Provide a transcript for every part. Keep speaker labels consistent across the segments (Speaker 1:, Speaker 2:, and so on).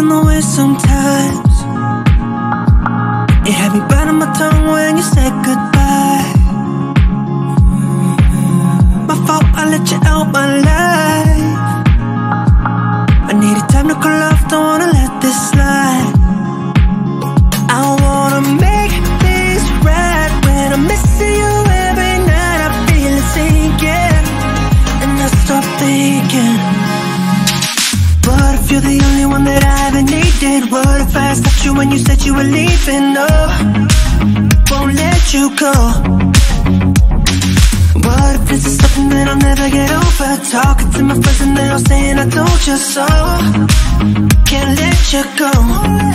Speaker 1: me sometimes. It had me biting my tongue when you said goodbye. My fault, I let you out my life. I needed time to cool off, don't wanna let this slide. I wanna make this right when I'm missing you every night. I feel it sinking And I stop thinking What if you're the only one that I ever needed? What if I stopped you when you said you were leaving? No, won't let you go What if this is something that I'll never get over? Talking to my friends and they're all saying I told you so Can't let you go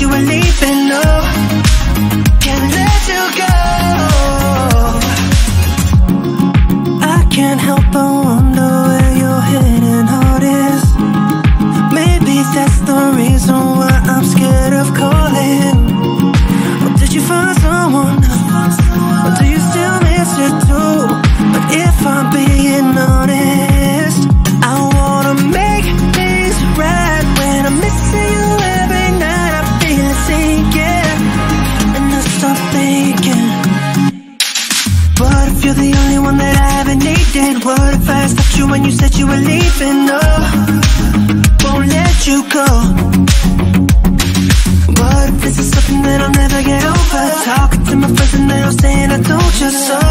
Speaker 1: you were leaving? No, thinking what if you're the only one that I ever needed? What if I stopped you when you said you were leaving? No, won't let you go. What if this is something that I'll never get over? Talking to my friends and they're all saying I told you so.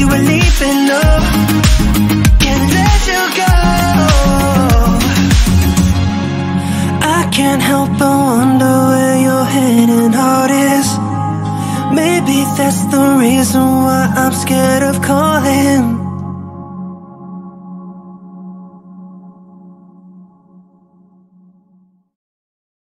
Speaker 1: You were leaving? No, can't let you go. I can't help but wonder where your hidden heart is. Maybe that's the reason why I'm scared of calling.